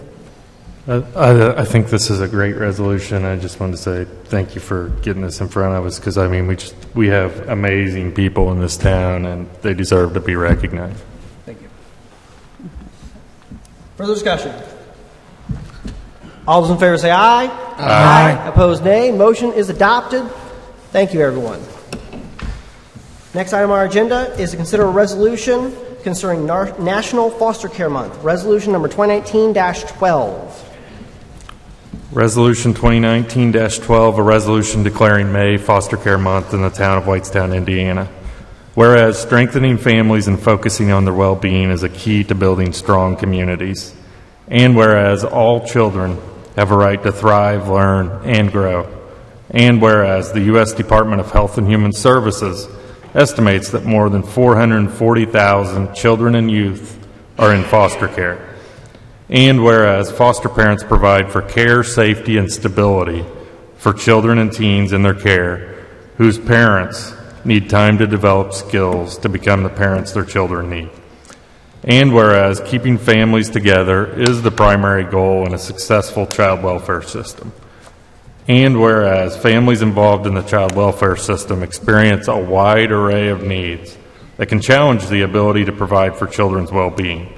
I, I, I think this is a great resolution. I just wanted to say thank you for getting this in front of us because I mean we just we have amazing people in this town and they deserve to be recognized. Thank you. Further discussion? All those in favor say aye. Aye. Opposed, nay. Motion is adopted. Thank you, everyone. Next item on our agenda is to consider a resolution concerning Nar- National Foster Care Month, resolution number 2019-12. Resolution 2019-12, a resolution declaring May Foster Care Month in the town of Whitestown, Indiana. Whereas strengthening families and focusing on their well-being is a key to building strong communities. And whereas all children have a right to thrive, learn, and grow. And whereas the U.S. Department of Health and Human Services estimates that more than 440,000 children and youth are in foster care. And whereas foster parents provide for care, safety, and stability for children and teens in their care whose parents need time to develop skills to become the parents their children need. And whereas keeping families together is the primary goal in a successful child welfare system. And whereas families involved in the child welfare system experience a wide array of needs that can challenge the ability to provide for children's well being.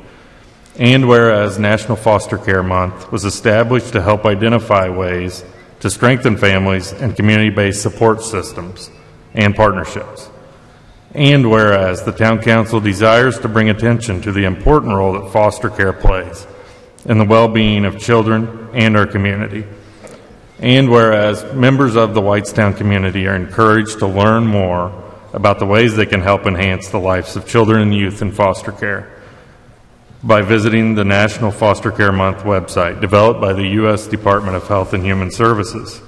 And whereas National Foster Care Month was established to help identify ways to strengthen families and community based support systems and partnerships. And whereas the Town Council desires to bring attention to the important role that foster care plays in the well being of children and our community. And whereas members of the Whitestown community are encouraged to learn more about the ways they can help enhance the lives of children and youth in foster care by visiting the National Foster Care Month website developed by the U.S. Department of Health and Human Services.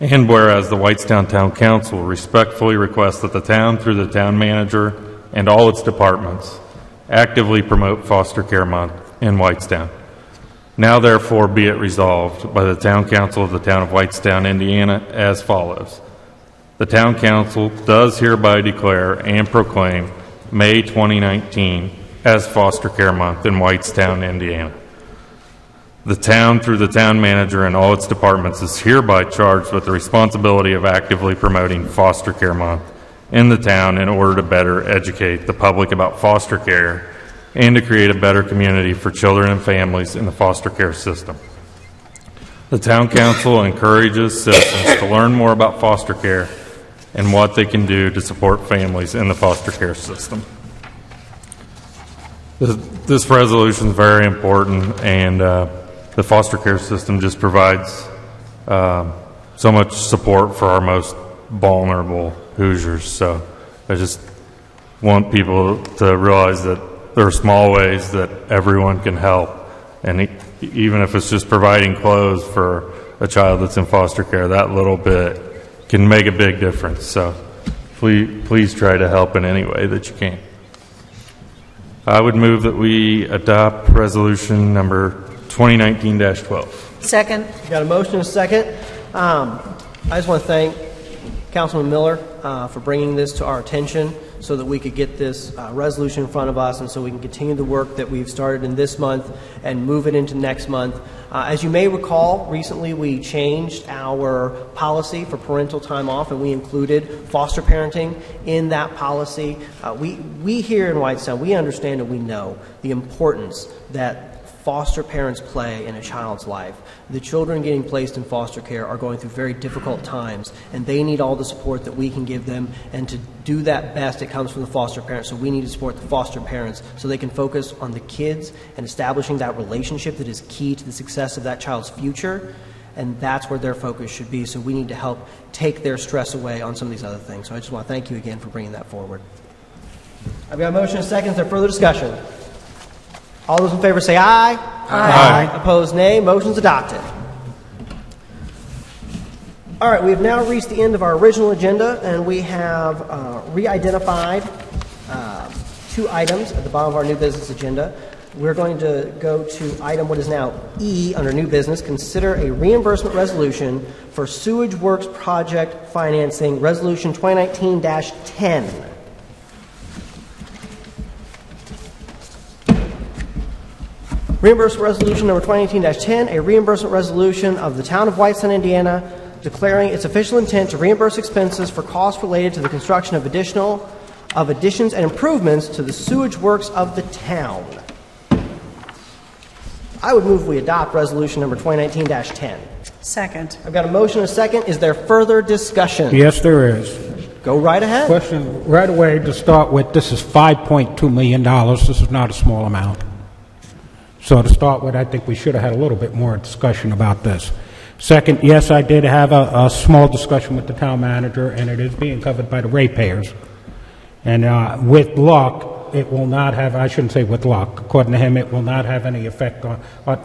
And whereas the Whitestown Town Council respectfully requests that the town, through the town manager and all its departments, actively promote Foster Care Month in Whitestown. Now, therefore, be it resolved by the Town Council of the Town of Whitestown, Indiana, as follows. The Town Council does hereby declare and proclaim May 2019 as Foster Care Month in Whitestown, Indiana. The town, through the town manager and all its departments, is hereby charged with the responsibility of actively promoting Foster Care Month in the town in order to better educate the public about foster care and to create a better community for children and families in the foster care system. The Town Council encourages citizens to learn more about foster care and what they can do to support families in the foster care system. This, this resolution is very important, and uh, the foster care system just provides uh, so much support for our most vulnerable Hoosiers. So I just want people to realize that there are small ways that everyone can help, and even if it's just providing clothes for a child that's in foster care, that little bit can make a big difference. So Please, please try to help in any way that you can. I would move that we adopt resolution number 2019-12. Second. Got a motion and a second. Um, I just want to thank Councilman Miller uh, for bringing this to our attention so that we could get this uh, resolution in front of us and so we can continue the work that we've started in this month and move it into next month. Uh, as you may recall, recently we changed our policy for parental time off and we included foster parenting in that policy. Uh, we, we here in Whitestown, we understand and we know the importance that foster parents play in a child's life. The children getting placed in foster care are going through very difficult times, and they need all the support that we can give them. And to do that best, it comes from the foster parents. So we need to support the foster parents so they can focus on the kids and establishing that relationship that is key to the success of that child's future. And that's where their focus should be. So we need to help take their stress away on some of these other things. So I just want to thank you again for bringing that forward. I've got a motion and a second. Is there further discussion? All those in favor say aye. Aye. Opposed, nay. Motion's adopted. All right, we've now reached the end of our original agenda, and we have uh, re-identified uh, two items at the bottom of our new business agenda. We're going to go to item what is now E under new business. Consider a reimbursement resolution for sewage works project financing, Resolution 2019-10. Reimbursement Resolution Number 2018-10, a reimbursement resolution of the Town of Whitestown, Indiana, declaring its official intent to reimburse expenses for costs related to the construction of additional of additions and improvements to the sewage works of the town. I would move we adopt Resolution Number 2019-10. Second. I've got a motion and a second. Is there further discussion? Yes, there is. Go right ahead. Question right away to start with, this is $5.2 million. This is not a small amount. So to start with, I think we should have had a little bit more discussion about this. Second, yes, I did have a, a small discussion with the town manager, and it is being covered by the ratepayers. And uh, with luck, it will not have, I shouldn't say with luck, according to him, it will not have any effect on, on,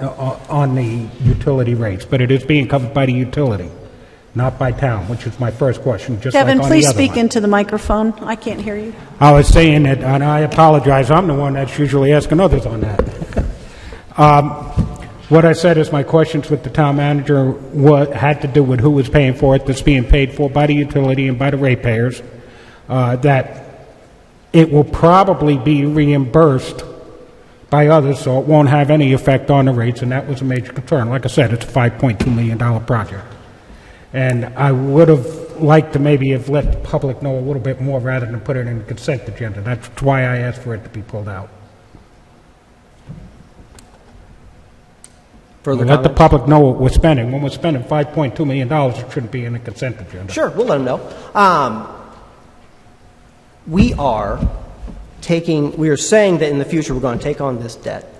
on the utility rates, but it is being covered by the utility, not by town, which is my first question, just Kevin, like on the please other speak one. into the microphone. I can't hear you. I was saying that, and I apologize, I'm the one that's usually asking others on that. Um, what I said is my questions with the town manager had to do with who was paying for it, that's being paid for by the utility and by the ratepayers, uh, that it will probably be reimbursed by others, so it won't have any effect on the rates, and that was a major concern. Like I said, it's a $5.2 million project. And I would have liked to maybe have let the public know a little bit more rather than put it in the consent agenda. That's why I asked for it to be pulled out. Further Let the comments? public know what we're spending. When we're spending $5.2 million, it shouldn't be in the consent agenda. Sure, we'll let them know. Um, we are taking, we are saying that in the future we're going to take on this debt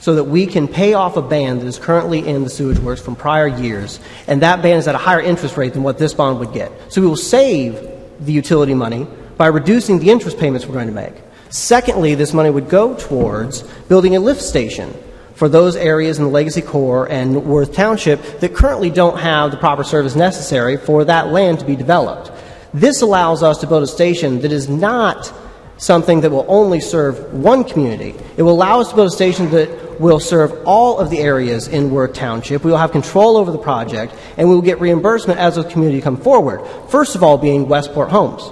so that we can pay off a BAN that is currently in the sewage works from prior years, and that BAN is at a higher interest rate than what this bond would get. So we will save the utility money by reducing the interest payments we're going to make. Secondly, this money would go towards building a lift station for those areas in the Legacy Core and Worth Township that currently don't have the proper service necessary for that land to be developed. This allows us to build a station that is not something that will only serve one community. It will allow us to build a station that will serve all of the areas in Worth Township. We will have control over the project, and we will get reimbursement as the community come forward. First of all, being Westport Homes.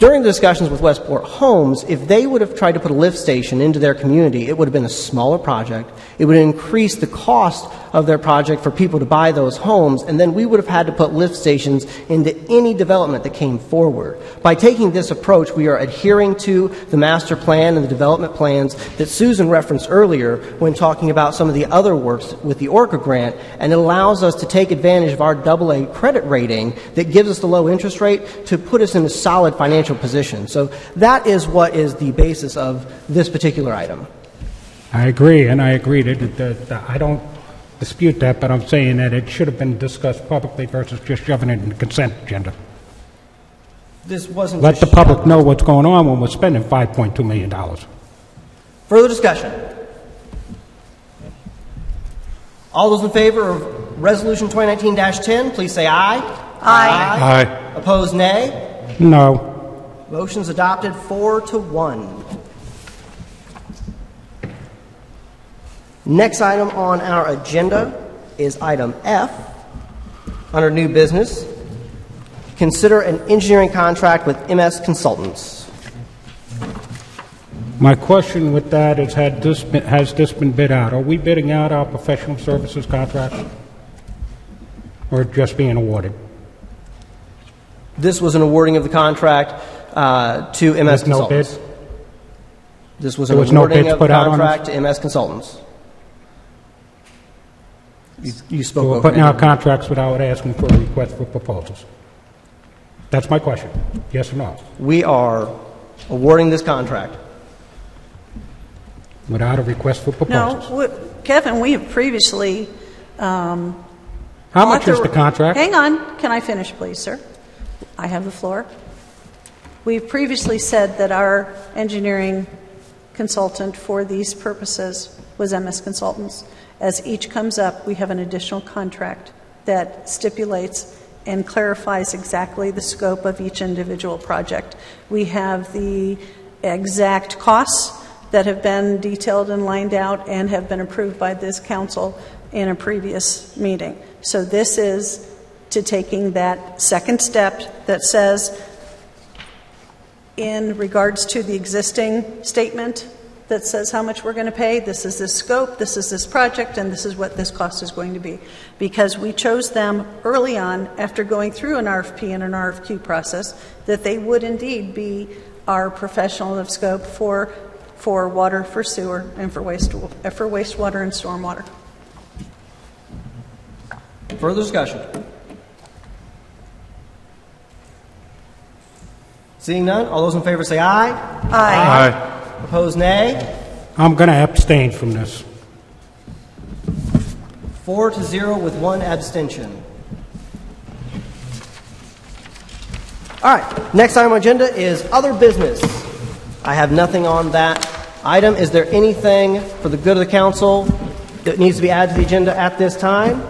During the discussions with Westport Homes, if they would have tried to put a lift station into their community, it would have been a smaller project. It would increase the cost of their project for people to buy those homes, and then we would have had to put lift stations into any development that came forward. By taking this approach, we are adhering to the master plan and the development plans that Susan referenced earlier when talking about some of the other works with the OCRA grant, and it allows us to take advantage of our AA credit rating that gives us the low interest rate to put us in a solid financial position. So that is what is the basis of this particular item. I agree, and I agree that, that, that I don't dispute that, but I'm saying that it should have been discussed publicly versus just shoving it in the consent agenda. This wasn't Let the just public know what's going on when we're spending $5.2 million. Further discussion? All those in favor of Resolution 2019-10, please say aye. Aye. Aye. Opposed, nay. No. Motion's adopted four to one. Next item on our agenda is item F, under new business. Consider an engineering contract with MS Consultants. My question with that is, had this been, has this been bid out? Are we bidding out our professional services contract? Or just being awarded? This was an awarding of the contract uh, to MS no Consultants. bid? This was an was awarding bids of the put out on this? contract to MS Consultants. You, you spoke So we're putting me. out contracts without asking for a request for proposals? That's my question. Yes or no? We are awarding this contract. Without a request for proposals? No, we- Kevin, we have previously. um, How much is author- the contract? Hang on, can I finish, please, sir? I have the floor. We've previously said that our engineering consultant for these purposes was MS Consultants. As each comes up, we have an additional contract that stipulates and clarifies exactly the scope of each individual project. We have the exact costs that have been detailed and lined out and have been approved by this council in a previous meeting. So this is to taking that second step that says, in regards to the existing statement that says how much we're going to pay, this is this scope, this is this project, and this is what this cost is going to be. Because we chose them early on, after going through an RFP and an RFQ process, that they would indeed be our professional of scope for, for water, for sewer, and for waste, for wastewater and stormwater. Further discussion? Seeing none, all those in favor say aye. Aye. Opposed, nay. I'm going to abstain from this. Four to zero with one abstention. All right, next item on agenda is other business. I have nothing on that item. Is there anything for the good of the council that needs to be added to the agenda at this time?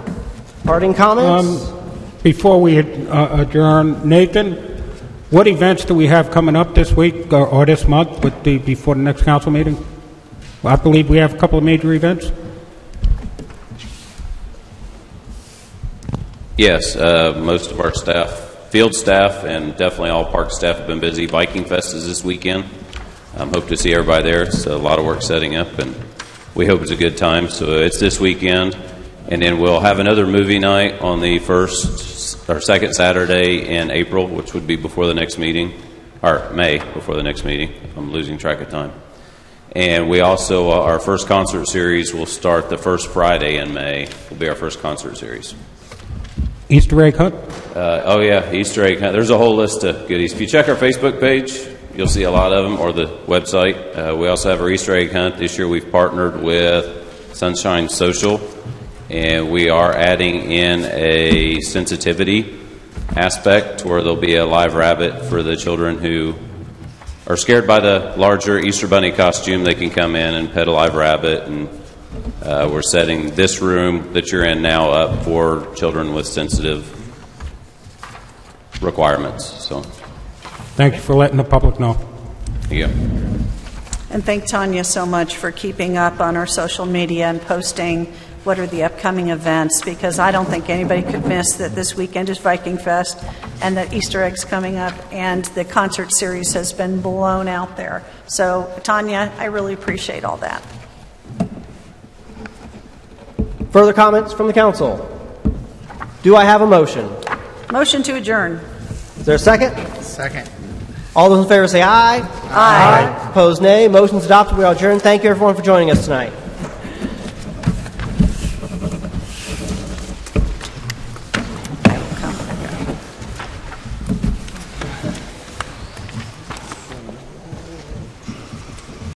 Parting comments? Um, Before we uh, adjourn, Nathan, what events do we have coming up this week or, or this month with the, before the next council meeting? I believe we have a couple of major events. Yes, uh, most of our staff, field staff, and definitely all park staff have been busy. Viking Fest is this weekend. Um, hope to see everybody there. It's a lot of work setting up, and we hope it's a good time. So it's this weekend, and then we'll have another movie night on the first or second Saturday in April, which would be before the next meeting, or May before the next meeting. I'm losing track of time. And we also, uh, our first concert series will start the first Friday in May. Will be our first concert series. Easter egg hunt? Uh, oh yeah, Easter egg hunt. There's a whole list of goodies. If you check our Facebook page, you'll see a lot of them, or the website. Uh, we also have our Easter egg hunt. This year we've partnered with Sunshine Social, and we are adding in a sensitivity aspect where there'll be a live rabbit for the children who are scared by the larger Easter bunny costume. They can come in and pet a live rabbit and uh, we're setting this room that you're in now up for children with sensitive requirements. So, Thank you for letting the public know. thank you. And thank Tanya so much for keeping up on our social media and posting what are the upcoming events, because I don't think anybody could miss that this weekend is Viking Fest and that Easter egg's coming up, and the concert series has been blown out there. So, Tanya, I really appreciate all that. Further comments from the council? Do I have a motion? Motion to adjourn. Is there a second? Second. All those in favor say aye. Aye. Opposed, nay. Motion's adopted. We are adjourned. Thank you, everyone, for joining us tonight.